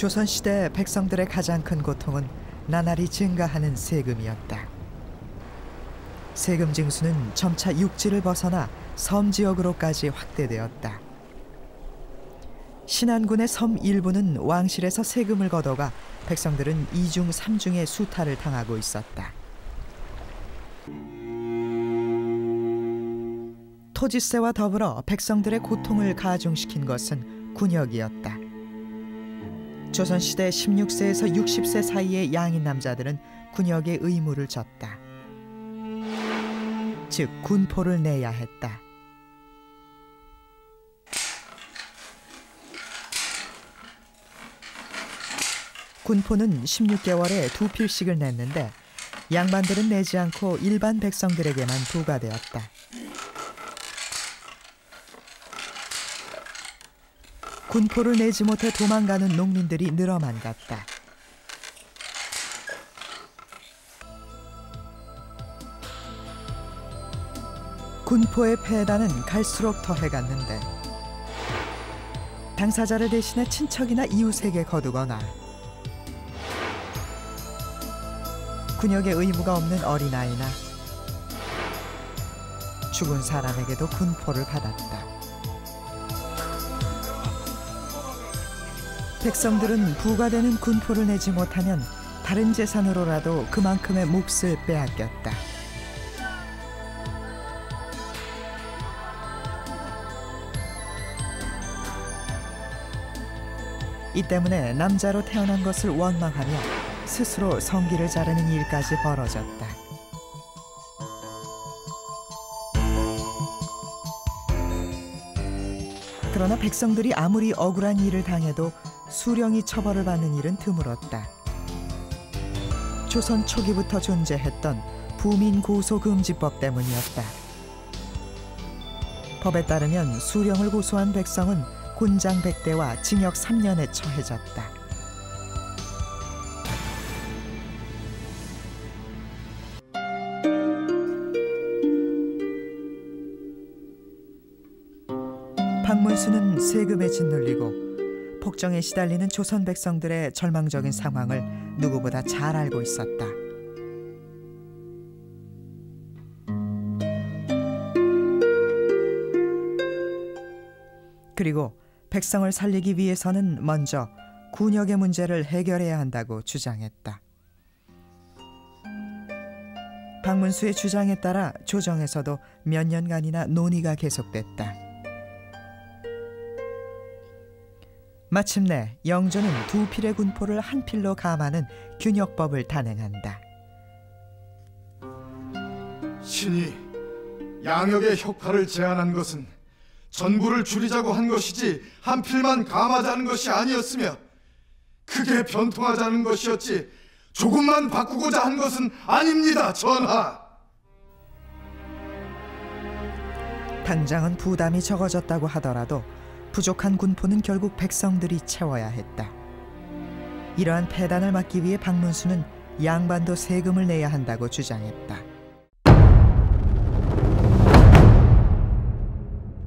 조선시대 백성들의 가장 큰 고통은 나날이 증가하는 세금이었다. 세금 징수는 점차 육지를 벗어나 섬 지역으로까지 확대되었다. 신안군의 섬 일부는 왕실에서 세금을 걷어가 백성들은 이중 삼중의 수탈을 당하고 있었다. 토지세와 더불어 백성들의 고통을 가중시킨 것은 군역이었다. 조선 시대 16세에서 60세 사이의 양인 남자들은 군역의 의무를 졌다. 즉 군포를 내야 했다. 군포는 16개월에 두 필씩을 냈는데 양반들은 내지 않고 일반 백성들에게만 부과되었다. 군포를 내지 못해 도망가는 농민들이 늘어만 갔다. 군포의 폐단은 갈수록 더해갔는데 당사자를 대신해 친척이나 이웃에게 거두거나 군역의 의무가 없는 어린아이나 죽은 사람에게도 군포를 받았다. 백성들은 부과되는 군포를 내지 못하면 다른 재산으로라도 그만큼의 몫을 빼앗겼다. 이 때문에 남자로 태어난 것을 원망하며 스스로 성기를 자르는 일까지 벌어졌다. 그러나 백성들이 아무리 억울한 일을 당해도 수령이 처벌을 받는 일은 드물었다. 조선 초기부터 존재했던 부민 고소금지법 때문이었다. 법에 따르면 수령을 고소한 백성은 곤장 100대와 징역 3년에 처해졌다. 박문수는 세금에 짓눌리고 폭정에 시달리는 조선 백성들의 절망적인 상황을 누구보다 잘 알고 있었다. 그리고 백성을 살리기 위해서는 먼저 군역의 문제를 해결해야 한다고 주장했다. 박문수의 주장에 따라 조정에서도 몇 년간이나 논의가 계속됐다. 마침내 영조는 두 필의 군포를 한 필로 감하는 균역법을 단행한다. 신이 양역의 혁파를 제안한 것은 전부를 줄이자고 한 것이지 한 필만 감하자는 것이 아니었으며 크게 변통하자는 것이었지 조금만 바꾸고자 한 것은 아닙니다, 전하. 당장은 부담이 적어졌다고 하더라도 부족한 군포는 결국 백성들이 채워야 했다. 이러한 폐단을 막기 위해 박문수는 양반도 세금을 내야 한다고 주장했다.